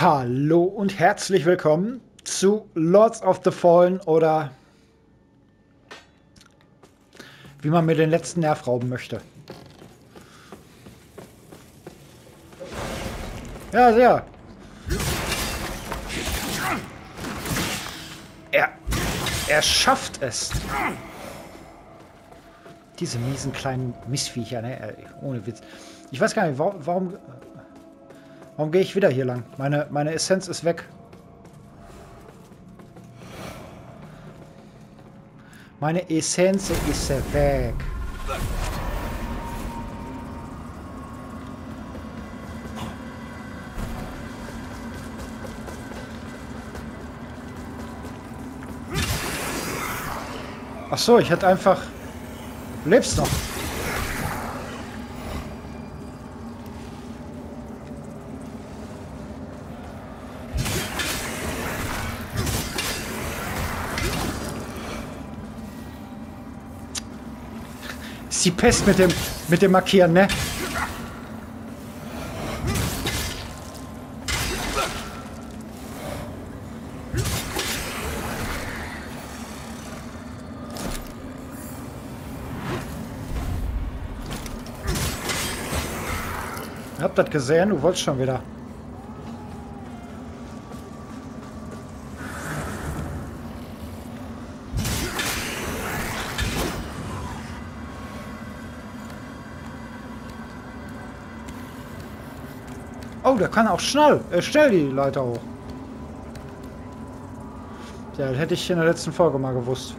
Hallo und herzlich willkommen zu Lords of the Fallen oder wie man mir den letzten Nerv rauben möchte. Ja, sehr. Er, er schafft es. Diese miesen kleinen Missviecher, ne? Ohne Witz. Ich weiß gar nicht, warum, warum, warum gehe ich wieder hier lang? Meine, meine Essenz ist weg. Meine Essenz ist weg. Ach so, ich hätte einfach... Du lebst noch. Die Pest mit dem, mit dem Markieren, ne? Habt das gesehen? Du wolltest schon wieder. Oh, der kann auch schnell. Äh, schnell die Leiter hoch. Ja, hätte ich in der letzten Folge mal gewusst.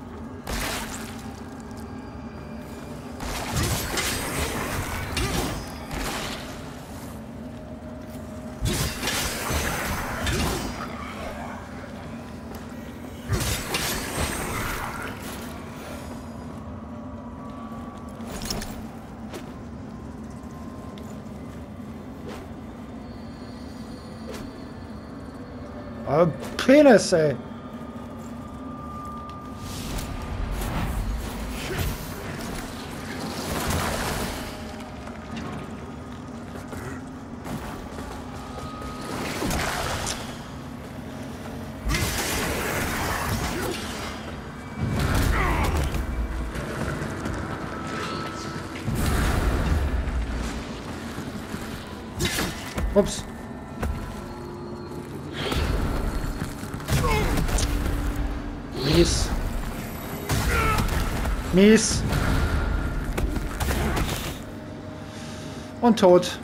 Minas, é... Ops. Mies. Mies. Und tot.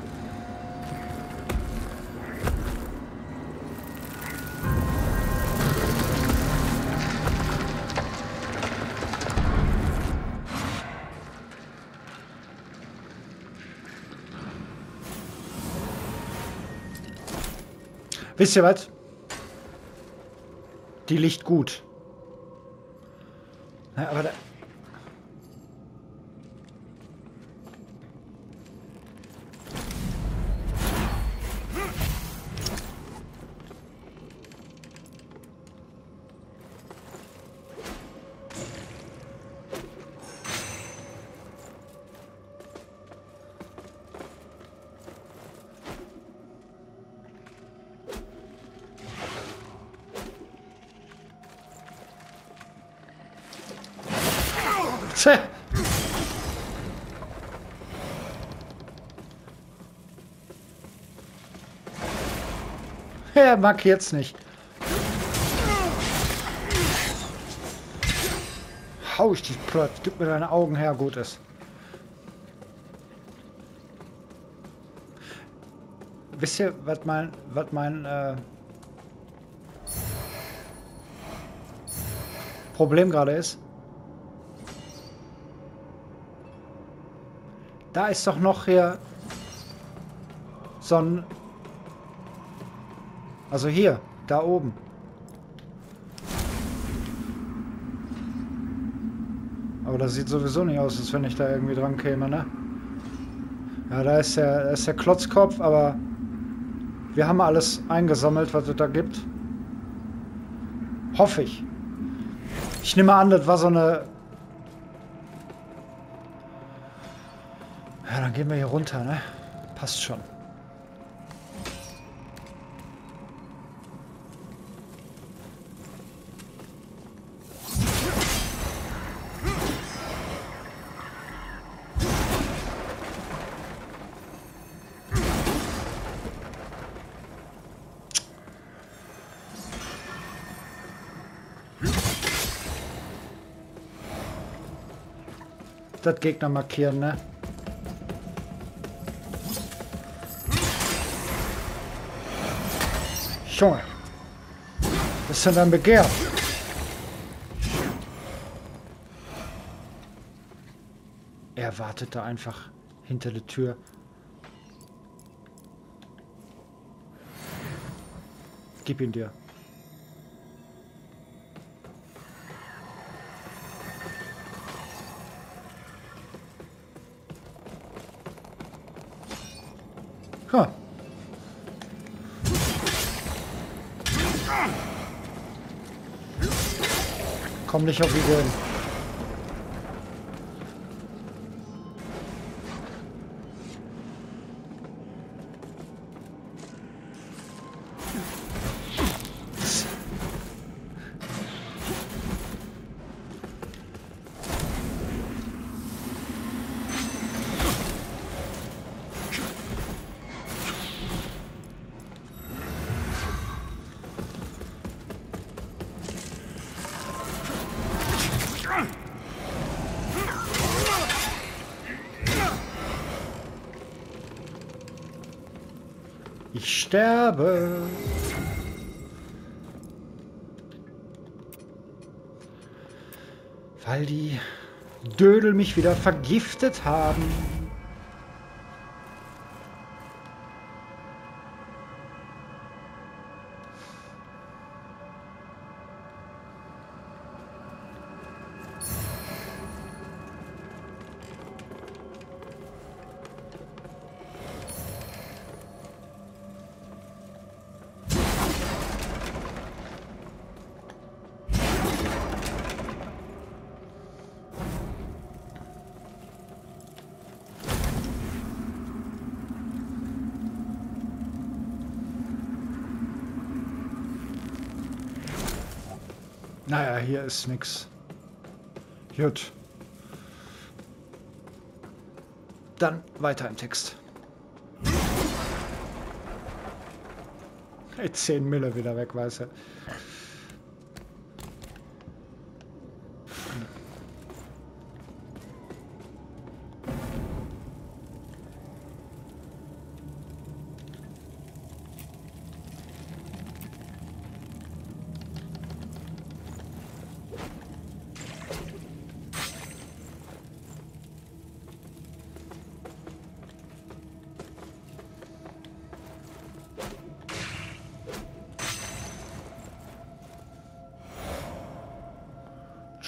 Wisst ihr was? Die liegt gut. Ja, aber da Er mag jetzt nicht. Hau ich dich platt. Gib mir deine Augen her, gut ist. Wisst ihr, was mein, was mein äh, Problem gerade ist? Da ist doch noch hier so ein... Also hier, da oben. Aber das sieht sowieso nicht aus, als wenn ich da irgendwie dran käme, ne? Ja, da ist der, da ist der Klotzkopf, aber wir haben alles eingesammelt, was es da gibt. Hoffe ich. Ich nehme an, das war so eine Ja, dann gehen wir hier runter, ne? Passt schon. Das Gegner markieren, ne? Junge. Was ist denn Begehr? Er wartet da einfach hinter der Tür. Gib ihn dir. Komm nicht auf. Ich sterbe. Weil die Dödel mich wieder vergiftet haben. Naja, hier ist nix. Gut. Dann weiter im Text. Hey, 10 Mille wieder weg, weiß er.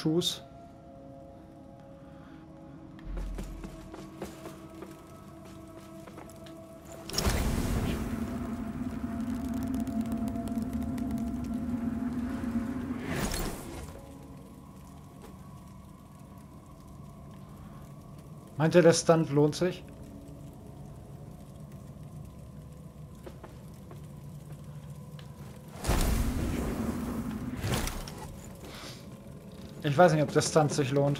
Schuss. Meint ihr, der Stunt lohnt sich? Ich weiß nicht, ob das Stunt sich lohnt.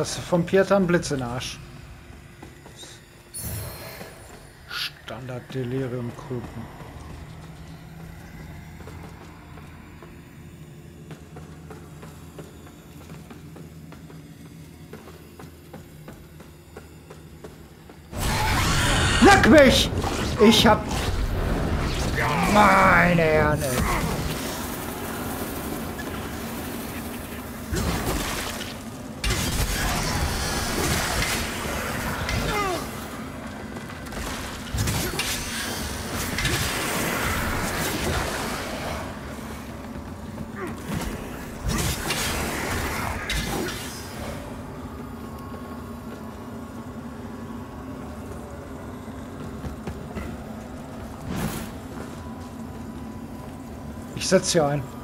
du, du. Vom Pieter ein Blitz in den Arsch. Standard Delirium-Krücken. Leck mich! Ich hab... Meine Herren, ey.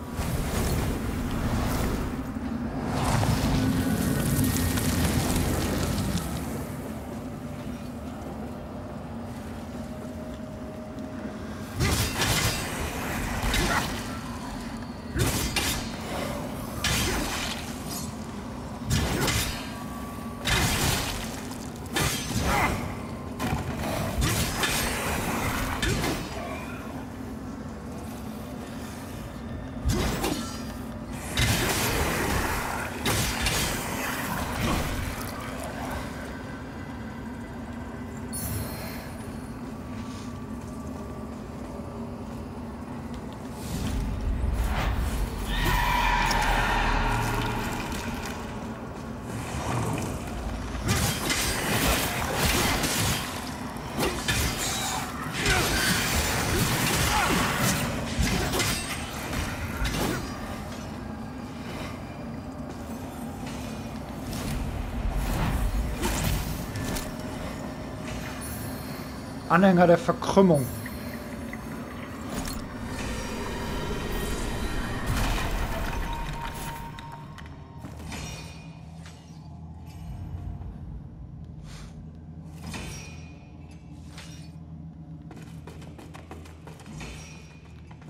Anhänger der Verkrümmung.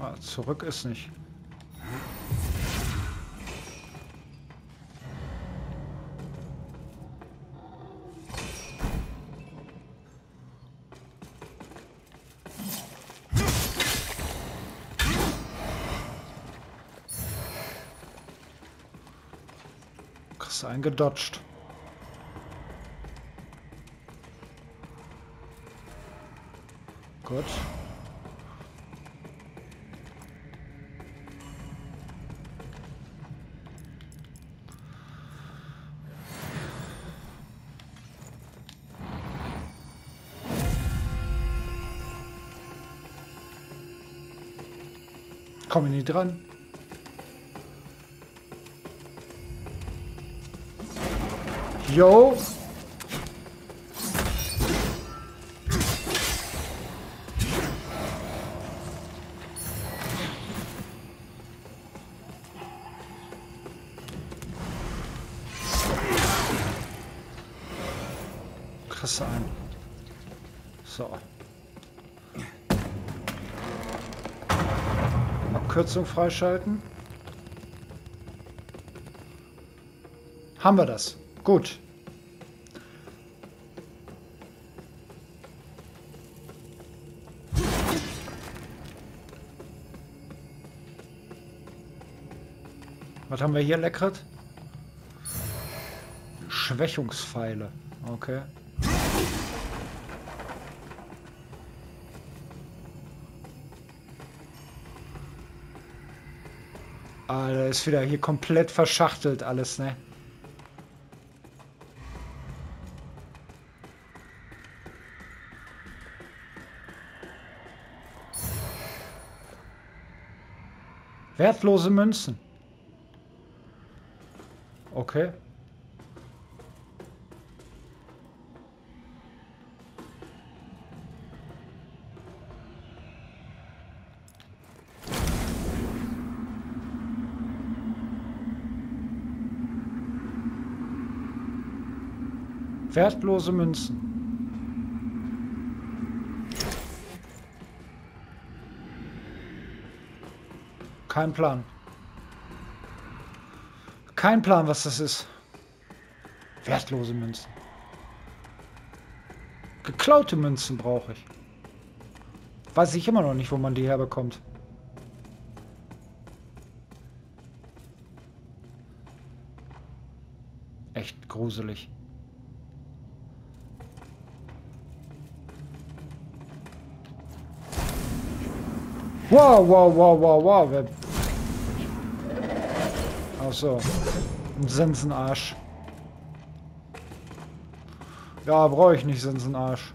Ah, zurück ist nicht. Eingedodged. Gut. Komme ich nie dran. Yo. Krass ein. So. Abkürzung freischalten. Haben wir das. Gut. Was haben wir hier leckert? Schwächungspfeile. Okay. Ah, da ist wieder hier komplett verschachtelt alles, ne? Wertlose Münzen. Okay. Wertlose Münzen. Kein Plan. Kein Plan, was das ist. Wertlose Münzen. Geklaute Münzen brauche ich. Weiß ich immer noch nicht, wo man die herbekommt. Echt gruselig. Wow, wow, wow, wow, wow. Wer... Ach so. Ein Sensenarsch. Ja, brauche ich nicht Sensenarsch.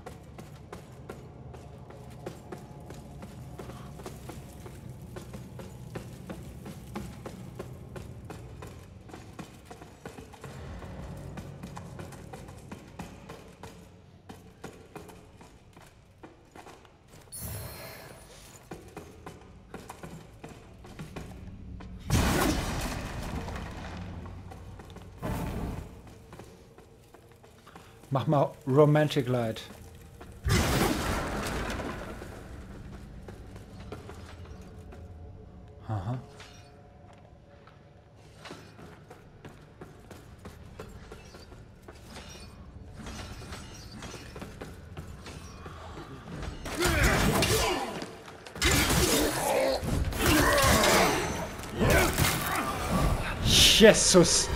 Mal Romantic Light. Aha. Jesus!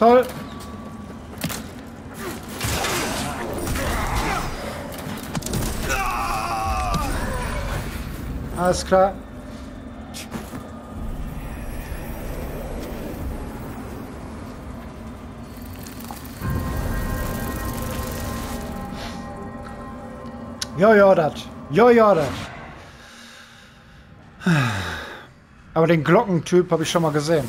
Toll. Alles klar. Ja, ja, das. Ja, ja, das. Aber den Glockentyp habe ich schon mal gesehen.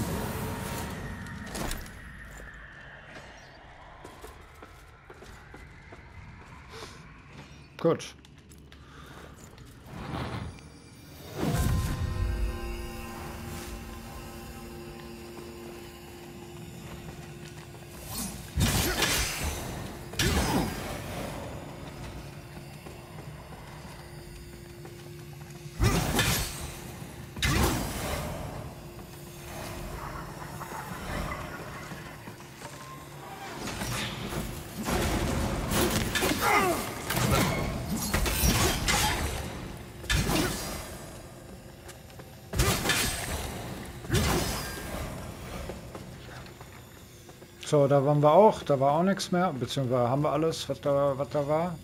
So, da waren wir auch. Da war auch nichts mehr. Beziehungsweise haben wir alles, was da, was da war.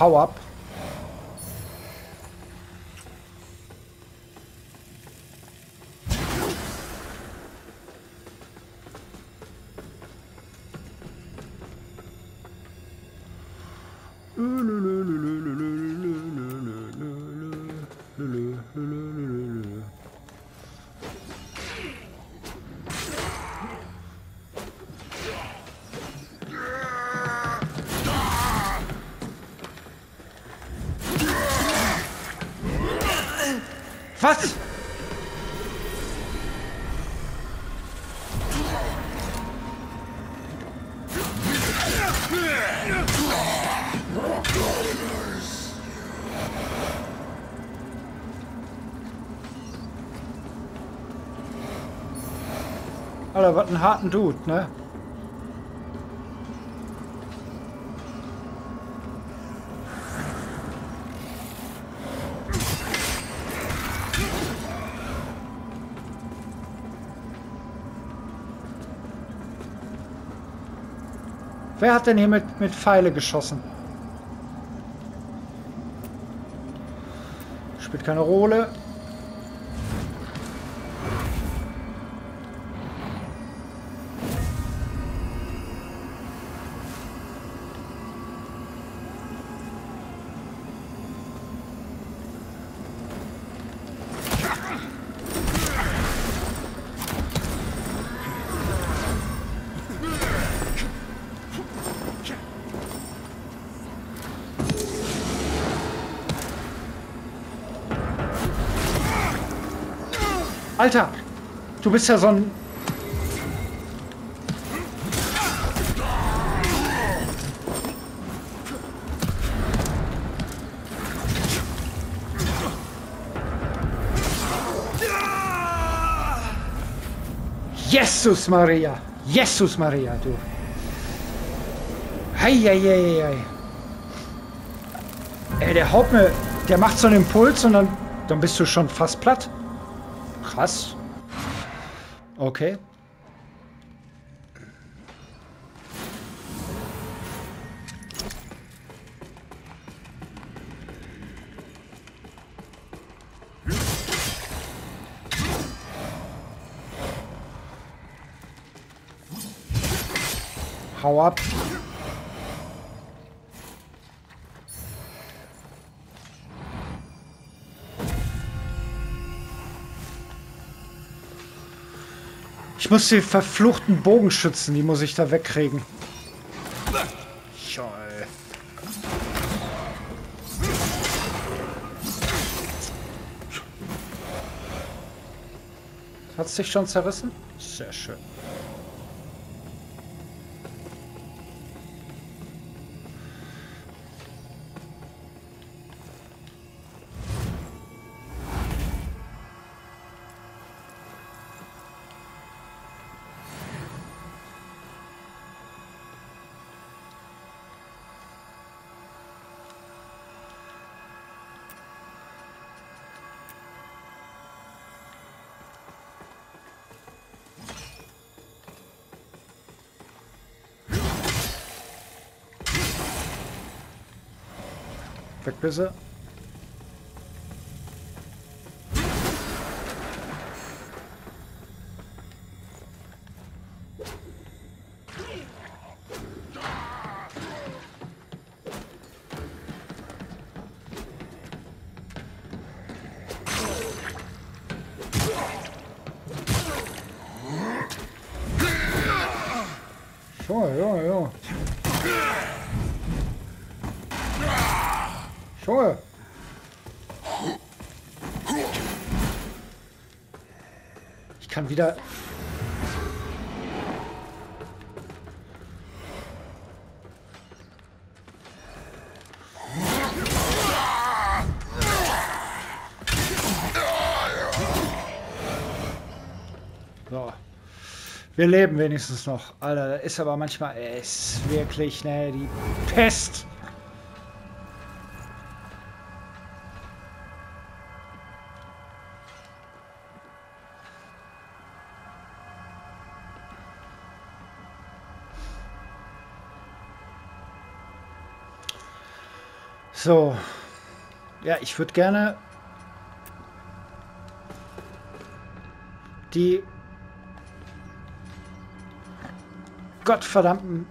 Hau ab. Alter, was ein harten Dude, ne? Wer hat denn hier mit, mit Pfeile geschossen? Spielt keine Rolle. Alter, du bist ja so ein... Jesus Maria! Jesus Maria, du! Heieieiei! Ey, der haut mir... Der macht so einen Impuls und dann, dann bist du schon fast platt. Krass. Okay. Hau ab. Ich muss die verfluchten Bogenschützen, die muss ich da wegkriegen. Schau, Hat sich schon zerrissen? Sehr schön. Tak bitte. Wieder... So. Wir leben wenigstens noch. Alter, ist aber manchmal... ist wirklich, ne, die Pest. So. Ja, ich würde gerne die gottverdammten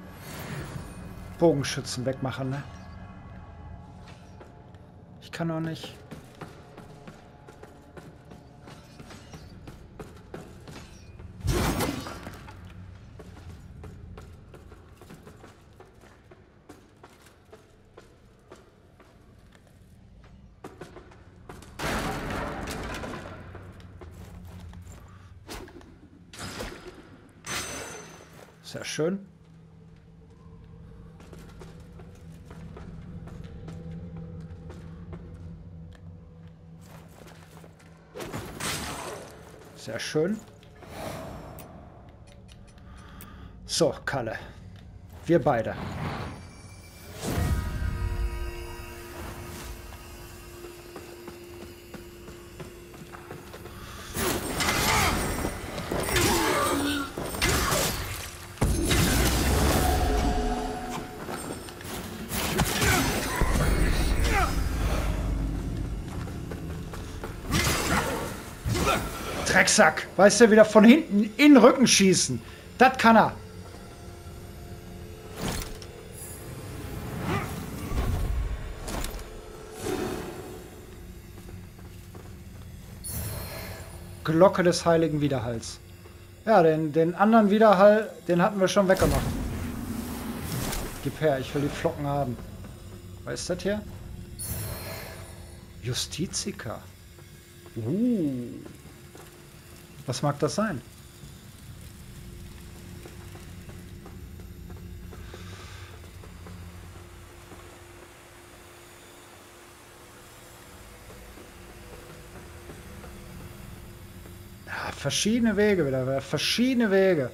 Bogenschützen wegmachen, ne? Ich kann doch nicht. Sehr schön. Sehr schön. So, Kalle. Wir beide. Drecksack. Weißt du, wieder von hinten in den Rücken schießen. Das kann er. Glocke des heiligen Widerhalls. Ja, den, den anderen Widerhall, den hatten wir schon weggemacht. Gib her, ich will die Flocken haben. Was ist das hier? Justizika. Uh. Was mag das sein? Verschiedene Wege wieder, verschiedene Wege.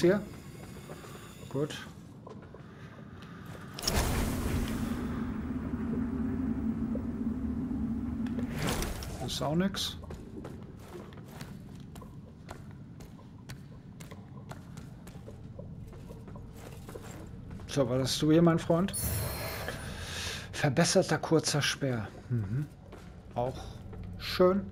Hier? Gut. Ist auch nix. So, war das du hier, mein Freund? Verbesserter kurzer Speer. Mhm. Auch schön.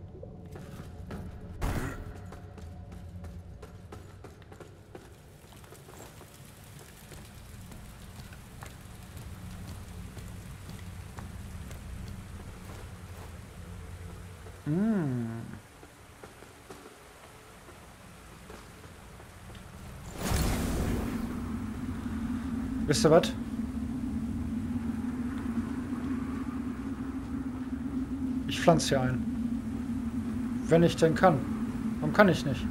Wisst ihr was? Ich pflanze hier ein. Wenn ich denn kann. Warum kann ich nicht?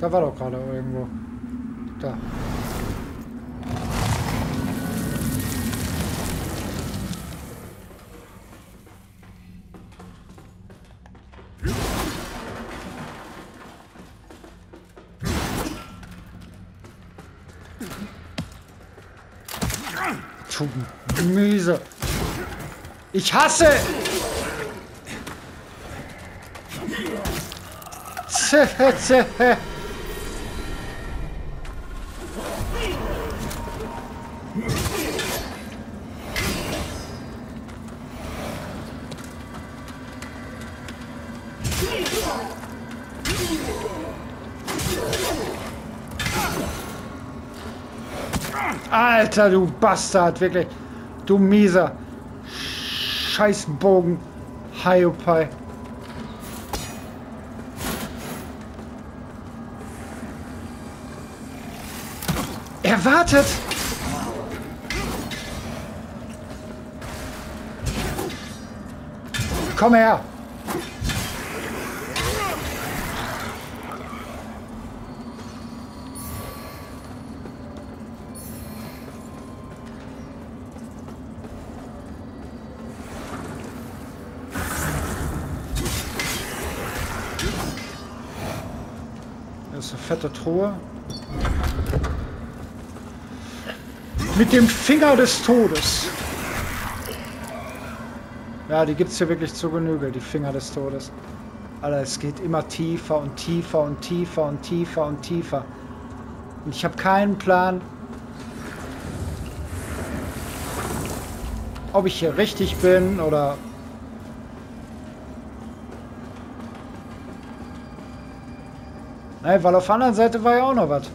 Da war doch gerade irgendwo. Da. Ich hasse! Alter, du Bastard, wirklich. Du mieser. Scheißbogen. Hiopai. Er wartet! Komm her! Fette Truhe. Mit dem Finger des Todes. Ja, die gibt es hier wirklich zu Genüge, die Finger des Todes. Alter, es geht immer tiefer und tiefer und tiefer und tiefer und tiefer. Und ich habe keinen Plan, ob ich hier richtig bin oder... Nein, weil auf der anderen Seite war ja auch noch was.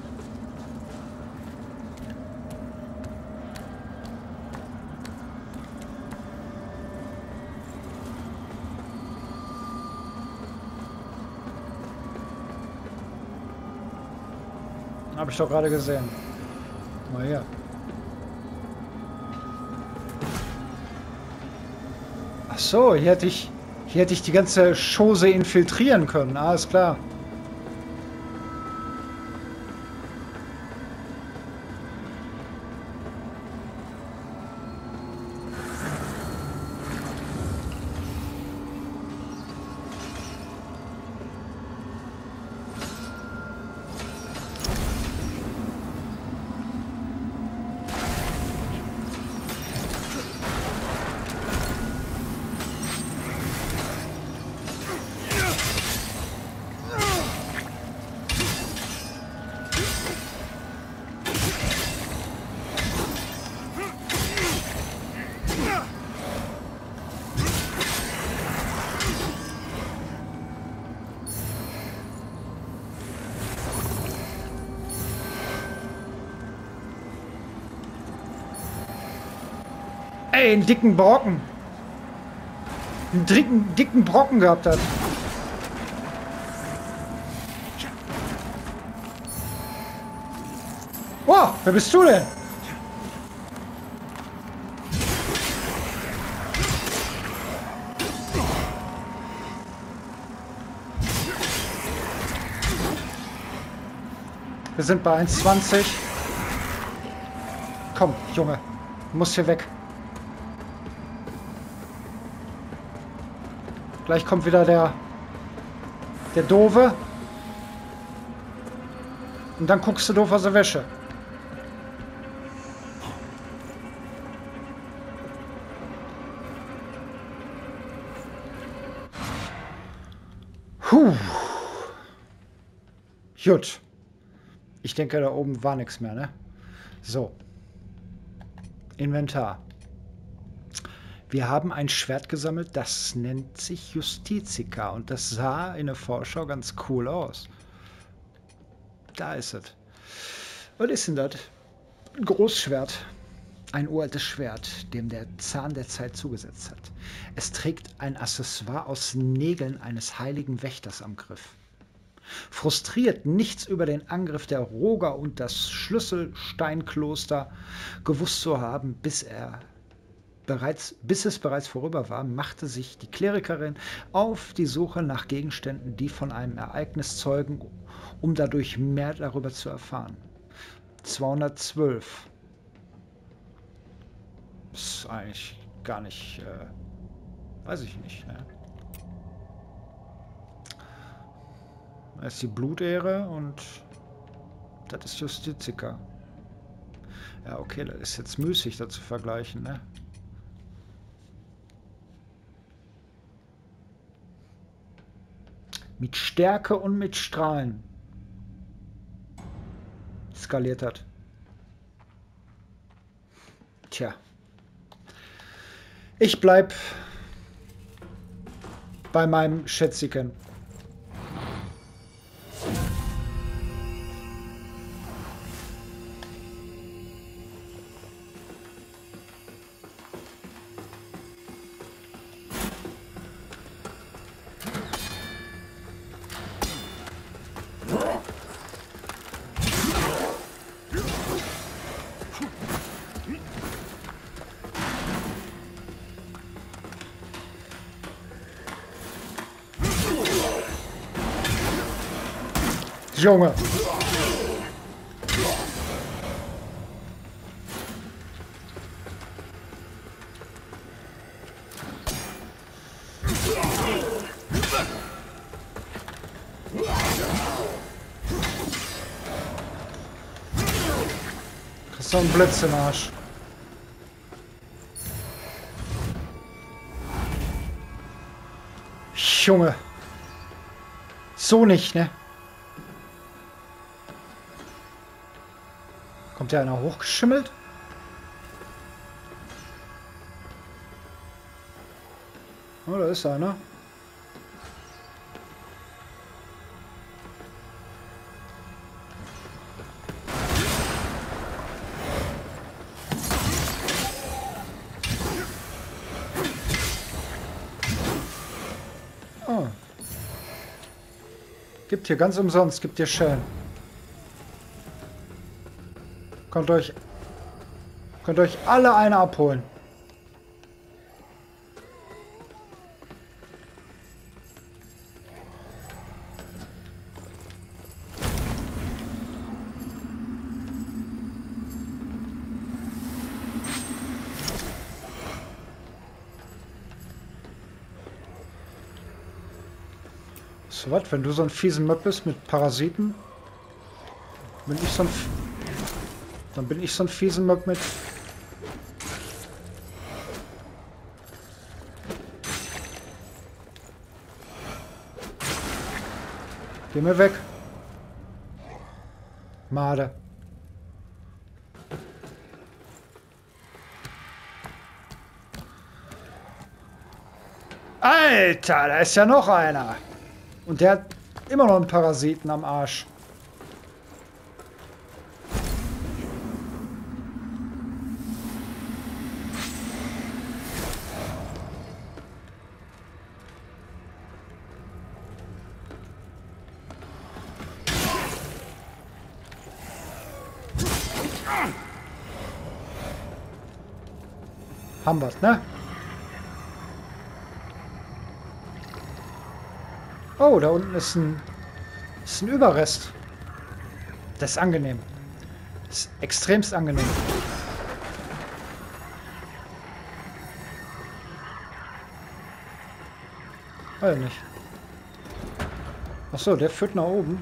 Habe ich doch gerade gesehen. Mal her. Ach so, hier hätte ich, hier hätte ich die ganze Chose infiltrieren können. Alles klar. Ey, einen dicken Brocken. Einen dicken, dicken Brocken gehabt hat. Wow, wer bist du denn? Wir sind bei 1,20. Komm, Junge. Du musst hier weg. Gleich kommt wieder der... Der Dove. Und dann guckst du doof aus der Wäsche. Puh. Gut. Ich denke, da oben war nichts mehr, ne? So. Inventar. Wir haben ein Schwert gesammelt, das nennt sich Justizika. Und das sah in der Vorschau ganz cool aus. Da ist es. Was ist denn das? Ein Großschwert. Ein uraltes Schwert, dem der Zahn der Zeit zugesetzt hat. Es trägt ein Accessoire aus Nägeln eines heiligen Wächters am Griff. Frustriert, nichts über den Angriff der Roger und das Schlüsselsteinkloster gewusst zu haben, bis er bereits, bis es bereits vorüber war, machte sich die Klerikerin auf die Suche nach Gegenständen, die von einem Ereignis zeugen, um dadurch mehr darüber zu erfahren. 212. Ist eigentlich gar nicht, äh, weiß ich nicht. Ne? Das ist die Blutehre und das ist Justizika. Ja, okay, das ist jetzt müßig, da zu vergleichen, ne? Mit Stärke und mit Strahlen. Skaliert hat. Tja. Ich bleib bei meinem Schätzigen. Junge. Kriegst du einen Blitz im Arsch. Junge. So nicht, ne? Kommt ja einer hochgeschimmelt? Oh, da ist einer. Oh. Gibt hier ganz umsonst, gibt hier Schellen. Könnt euch, könnt euch alle eine abholen. So was, wenn du so ein fiesen bist mit Parasiten, bin ich so ein dann bin ich so ein fiesen Mob mit. Geh mir weg. Made. Alter, da ist ja noch einer. Und der hat immer noch einen Parasiten am Arsch. Haben wir ne? Oh, da unten ist ein, ist ein Überrest. Das ist angenehm. Das ist extremst angenehm. Weiß nicht. Achso, der führt nach oben.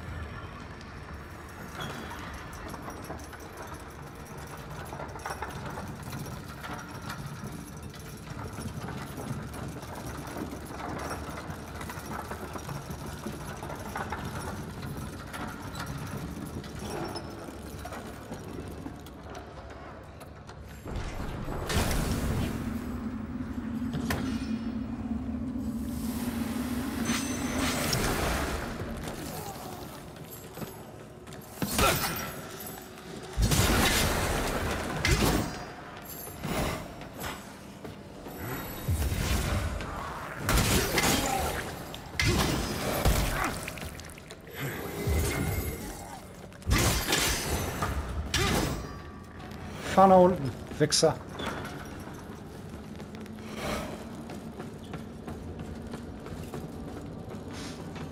Fahr nach unten, Wichser.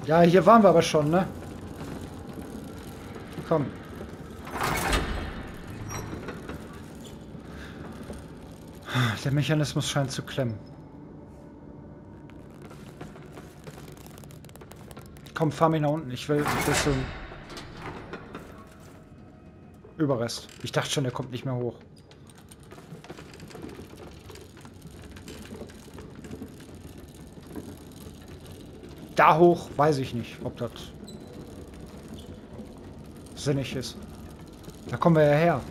Ja, hier waren wir aber schon, ne? Komm. Der Mechanismus scheint zu klemmen. Komm, fahr mich nach unten. Ich will ein bisschen... Überrest. Ich dachte schon, der kommt nicht mehr hoch. Da hoch, weiß ich nicht, ob das sinnig ist. Da kommen wir ja her.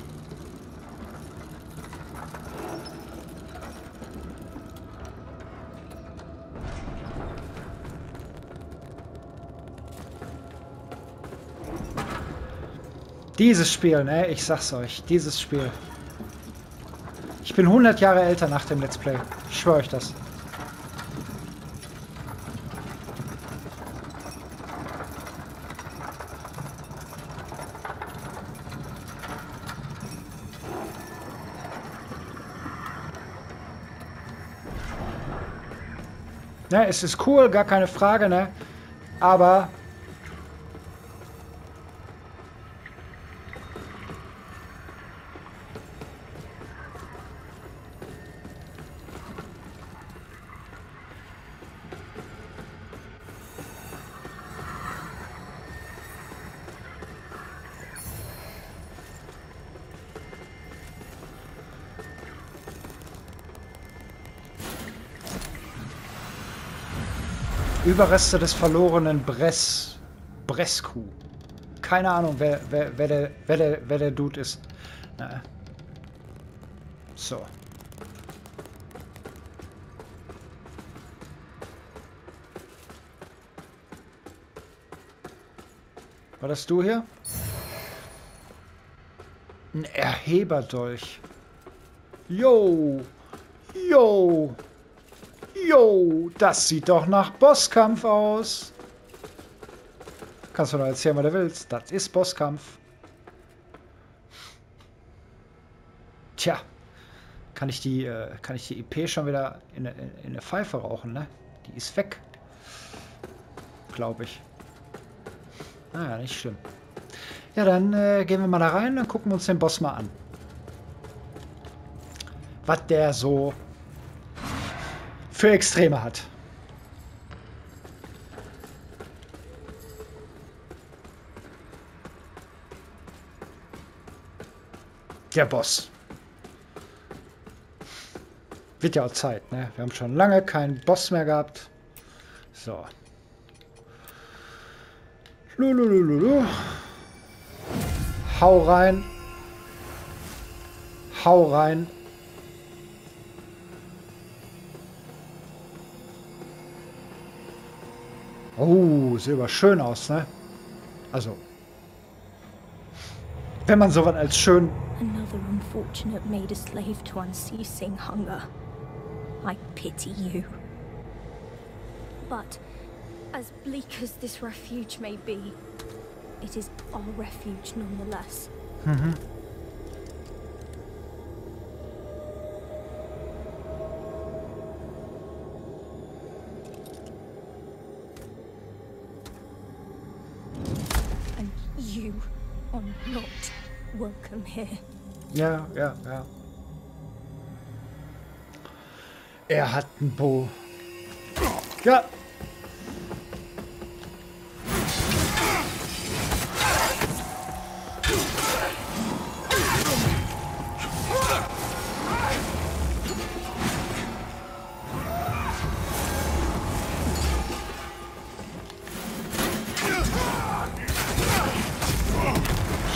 Dieses Spiel, ne? Ich sag's euch. Dieses Spiel. Ich bin 100 Jahre älter nach dem Let's Play. Ich schwöre euch das. Ne, es ist cool, gar keine Frage, ne? Aber Überreste des verlorenen Bress. Bresku. Keine Ahnung, wer, wer, wer, der, wer, der, wer der Dude ist. Na. So. War das du hier? Ein Erheberdolch. Yo! Yo! Jo, das sieht doch nach Bosskampf aus. Kannst du noch erzählen, was du willst. Das ist Bosskampf. Tja, kann ich die, äh, kann ich die IP schon wieder in, in, in der Pfeife rauchen, ne? Die ist weg. Glaube ich. Naja, nicht schlimm. Ja, dann äh, gehen wir mal da rein und gucken uns den Boss mal an. Was der so für Extreme hat. Der Boss. Wird ja auch Zeit, ne? Wir haben schon lange keinen Boss mehr gehabt. So. Lulululu. Hau rein. Hau rein. Oh, sieht aber schön aus, ne? Also. Wenn man sowas als schön. Another unfortunate made a slave to unceasing hunger. I pity you. But as bleak as this refuge may be, it is our refuge nonetheless. Mhm. Ja, ja, ja. Er hat ein Bo. Ja.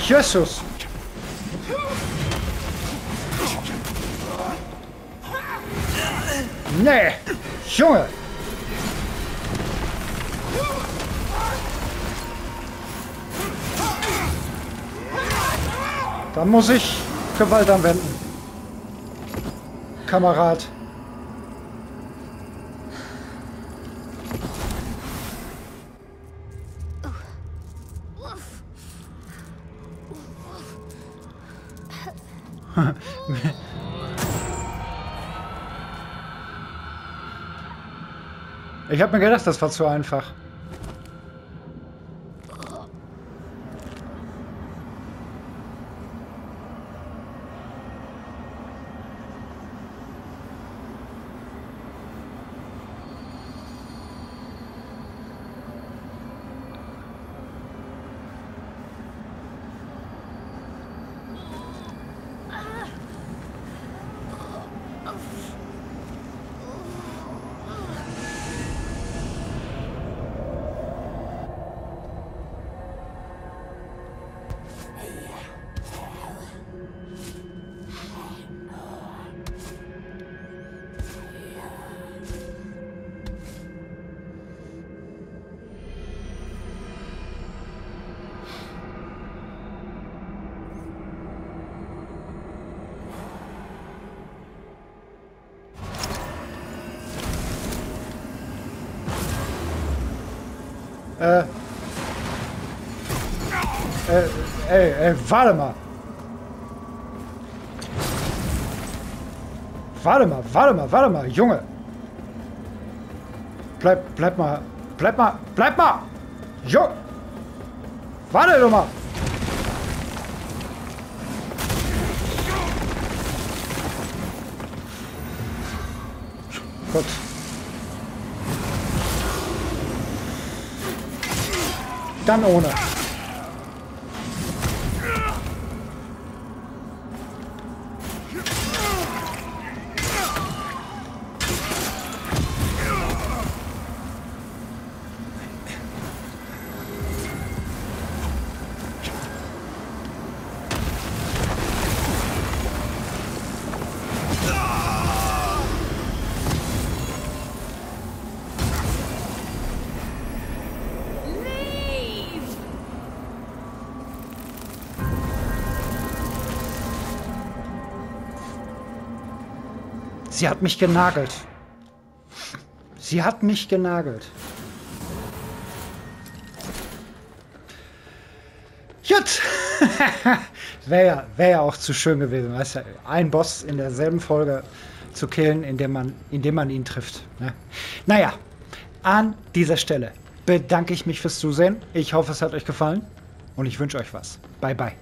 Jesus! Nee! Junge! Da muss ich Gewalt anwenden. Kamerad. Ich habe mir gedacht, das war zu einfach. Warte mal. Warte mal, warte mal, warte mal, Junge. Bleib, bleib mal, bleib mal, bleib mal. Jo. Warte doch mal. Gott. Dann ohne. Sie hat mich genagelt. Sie hat mich genagelt. Gut. Wäre ja, wär ja auch zu schön gewesen, weißt du, ein Boss in derselben Folge zu killen, indem man, indem man ihn trifft. Ne? Naja, an dieser Stelle bedanke ich mich fürs Zusehen. Ich hoffe, es hat euch gefallen und ich wünsche euch was. Bye, bye.